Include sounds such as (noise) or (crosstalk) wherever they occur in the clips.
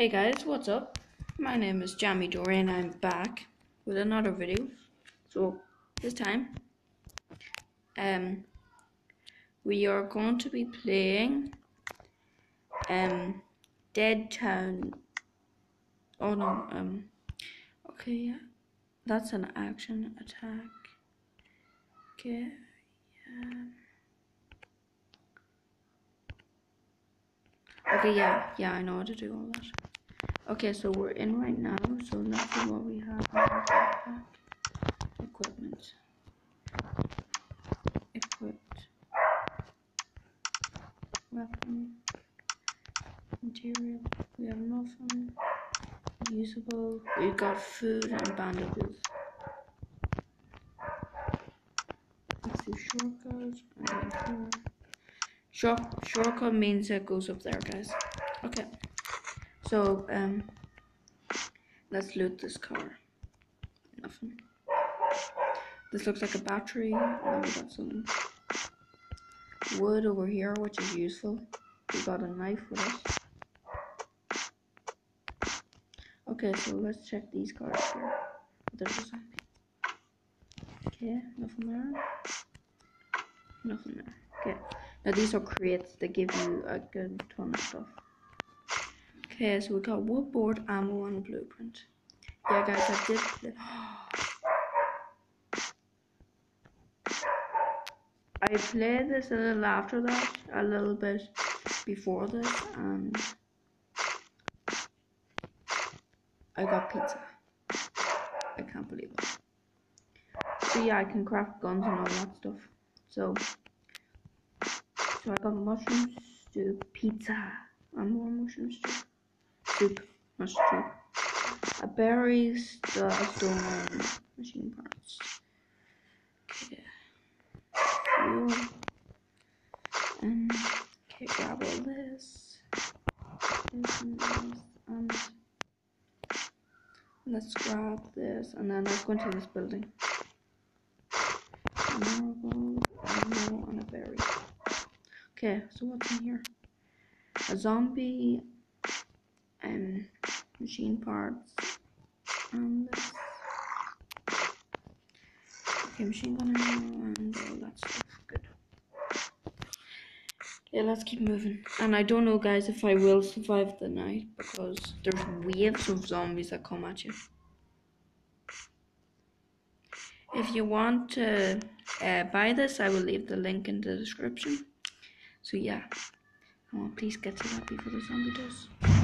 Hey guys, what's up? My name is Jamy Dory and I'm back with another video. So this time, um, we are going to be playing um Dead Town. Oh no, um, okay, yeah, that's an action attack. Okay, yeah. Okay, yeah, yeah, I know how to do all that. Okay, so we're in right now, so let's see what we have backpack. Equipment. Equipped. Weapon. Material. We have nothing. Usable. We got food and bandages. Let's do shortcuts. Short shortcut means it goes up there, guys. Okay. So um, let's loot this car. Nothing. This looks like a battery. We got some wood over here, which is useful. We got a knife with us. Okay, so let's check these cars here. There's zombie. Okay, nothing there. Nothing there. Okay. Now these are crates that give you a good ton of stuff. Okay, so we got wood board, ammo, and blueprint. Yeah, guys, I did play. (gasps) I played this a little after that, a little bit before this, and I got pizza. I can't believe it. So yeah, I can craft guns and all that stuff. So, so I got mushroom stew, pizza, and more mushroom stew soup, not stew. A berries, the stone machine parts. Fuel. And okay, grab all this. This and this and let's grab this and then let's go into this building. Marble, ammo, and a berry. Okay, so what's in here? A zombie and machine parts. And okay machine gun ammo and all that stuff good. Yeah let's keep moving. And I don't know guys if I will survive the night because there's waves of zombies that come at you. If you want to uh, buy this I will leave the link in the description. So yeah. Come on please get to that before the zombie does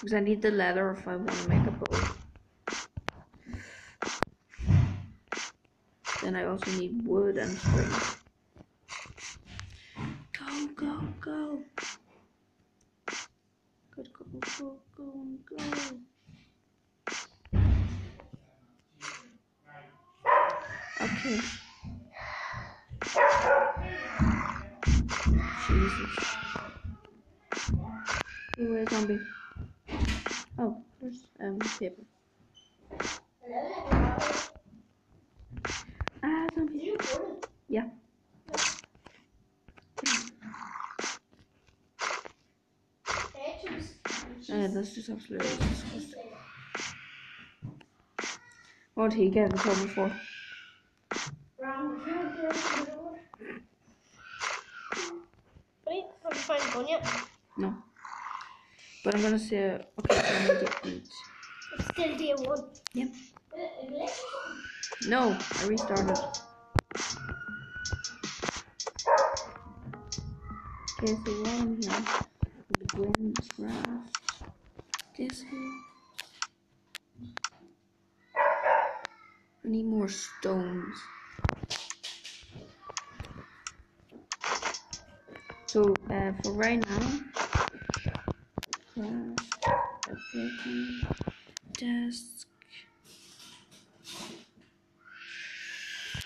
because I need the leather if I want to make a bow. Then I also need wood and string. Go, go, go. Good, go, go, go, go. Okay. Jesus. Where's zombie? Oh, there's um paper. Ah, zombie. Yeah. Uh, that's just absolutely disgusting. What did he get in trouble for? Wait, have you found a gun yet? No. But I'm gonna say, okay, so I need to eat. Still day one. Yep. No, I restarted. Okay, so I'm here, the wind craft. This here. I need more stones. So, uh, for right now, craft, everything, desk.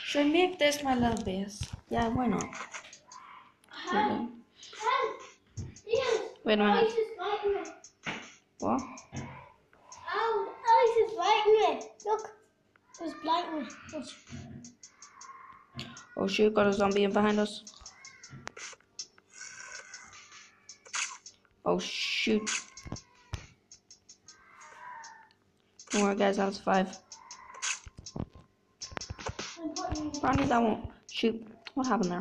Should I make this my little base? Yeah, why not? Hold on. Wait a minute. Alice is biting me. What? Oh, Alice is biting me. Look, it's biting me. Oh shoot, got a zombie in behind us. Oh shoot. Worry, guys, survive. I'm putting, Apparently that won't shoot. What happened there?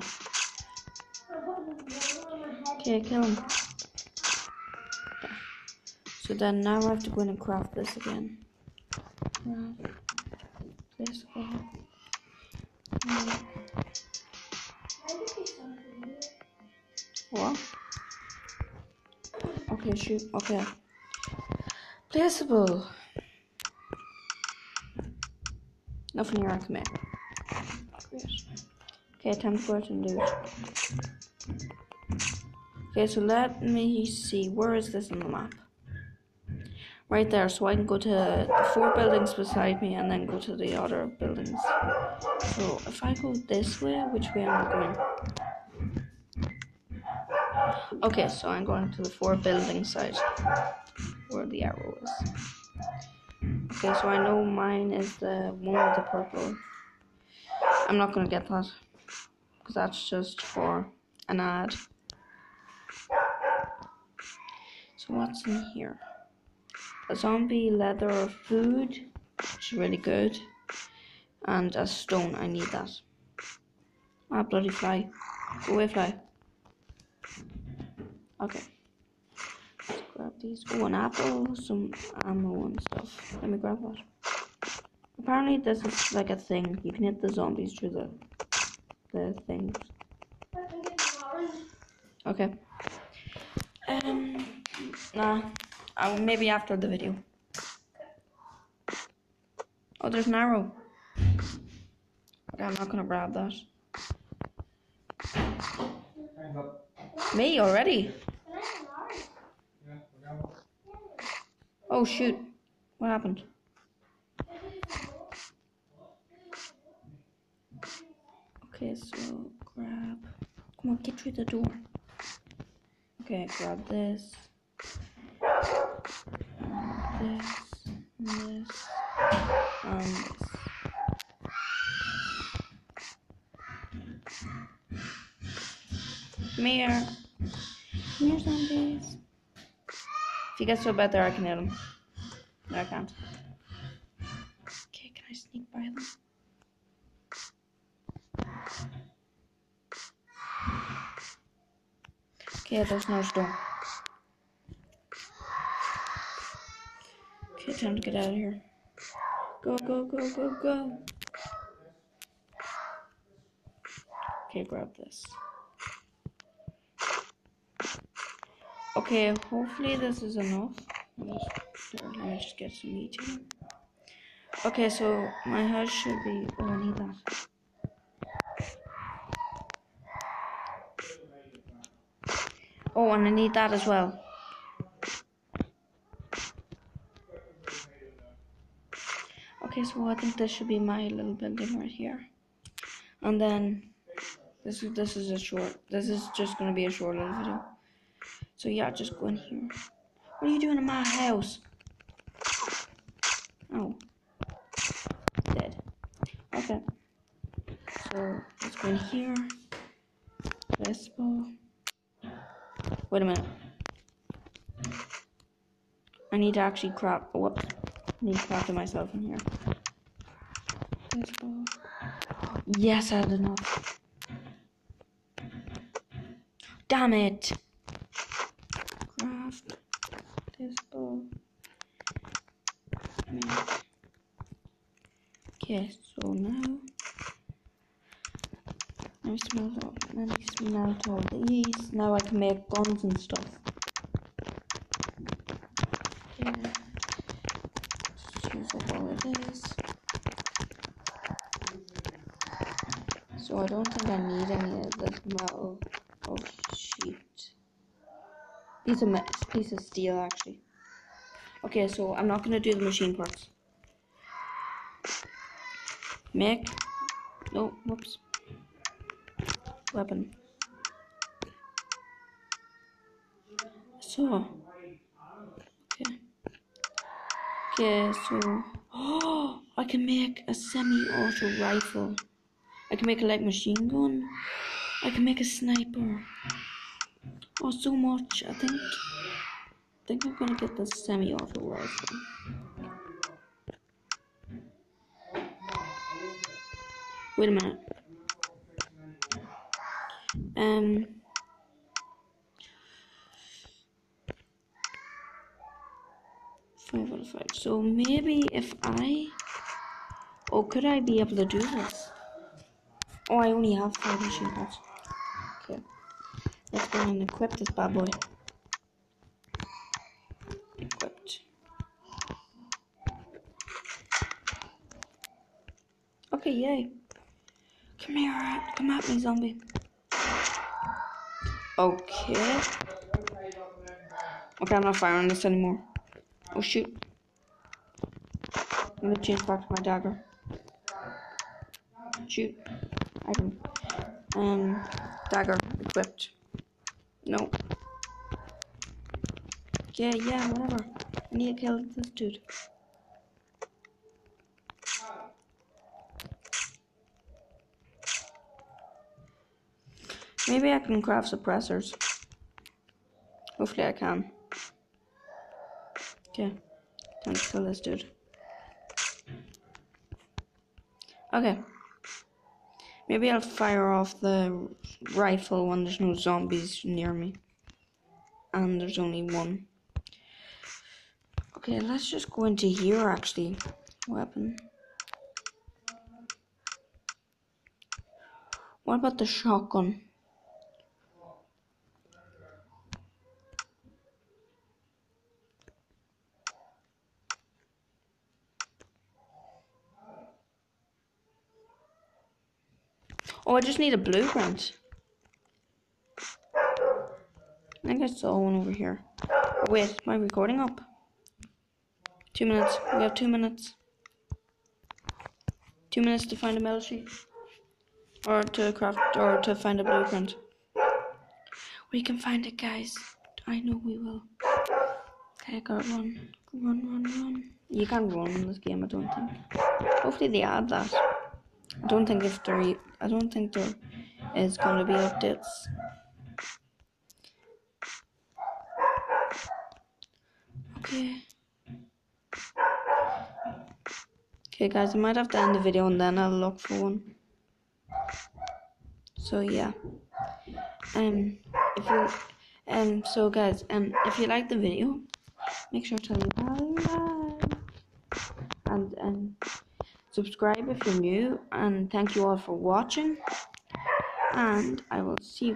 Okay, kill him. Okay. So then now I have to go in and craft this again. This. What? Okay, shoot. Okay. Placeable. Great. Okay, time to out and do. Okay, so let me see. Where is this on the map? Right there, so I can go to the four buildings beside me and then go to the other buildings. So if I go this way, which way am I going? Okay, so I'm going to the four building side where the arrow is. Okay, so I know mine is the one with the purple. I'm not gonna get that because that's just for an ad. So what's in here? A zombie leather food, which is really good, and a stone. I need that. Ah, bloody fly! Go away, fly. Okay. These. Oh, an apple, some ammo and stuff. Let me grab that. Apparently, this is like a thing. You can hit the zombies through the the things. I can get the orange. Okay. Um. Nah. Uh, maybe after the video. Oh, there's an arrow. Okay, I'm not gonna grab that. Me already? Can I have an orange? Yeah, we got one. Oh shoot! What happened? Okay, so grab. Come on, get through the door. Okay, grab this. This. And this. And this. Come here. Come here, zombies. If you get so bad there, I can hit them. No, I can't. Okay, can I sneak by them? Okay, there's no store. Okay, time to get out of here. Go, go, go, go, go. Okay, grab this. Okay, hopefully this is enough. Let me just, get some meat here. Okay, so my house should be. Oh, I need that. Oh, and I need that as well. Okay, so I think this should be my little building right here. And then this is this is a short. This is just gonna be a short little video. So yeah, just go in here. What are you doing in my house? Oh, dead. Okay. So let's go in here. This ball. Wait a minute. I need to actually crop. Oh, whoops. I need to crop it myself in here. Ball. Yes, I had enough. Damn it. Craft this ball. Make. Okay, so now me smelt all, let me smelt all these. Now I can make guns and stuff. Yeah. Just use up all of this. So I don't think I need any of this metal. Oh shit. Piece of me- piece of steel actually. Okay, so I'm not gonna do the machine parts. Make no whoops. Weapon. So okay. Okay, so oh (gasps) I can make a semi-auto rifle. I can make a light machine gun. I can make a sniper. Oh, so much. I think think I'm gonna get the semi-auto rifle. Wait a minute. Um. Five out of five. So maybe if I, or oh, could I be able to do this? Oh, I only have five machine guns. Okay. Let's go and equip this bad boy. Okay, yay. Come here, come at me, zombie. Okay. Okay, I'm not firing this anymore. Oh shoot. I'm gonna change back to my dagger. Shoot. Item. Um, dagger equipped. No. Yeah, yeah, whatever. I need to kill this dude. Maybe I can craft suppressors. Hopefully I can. Okay. Time to kill this dude. Okay. Maybe I'll fire off the rifle when there's no zombies near me. And there's only one. Okay, let's just go into here actually. Weapon. What about the shotgun? Oh, I just need a blueprint. I think I saw one over here. Wait, my recording up? Two minutes. We have two minutes. Two minutes to find a metal sheet. Or to craft, or to find a blueprint. We can find it, guys. I know we will. Okay, I gotta run. Run, run, run. You can't run in this game, I don't think. Hopefully they add that. I don't think if there, I don't think there is gonna be updates. Okay. Okay, guys, I might have to end the video and then I'll look for one. So yeah. Um, if you, um, so guys, um, if you like the video, make sure to leave a like and um subscribe if you're new and thank you all for watching and I will see you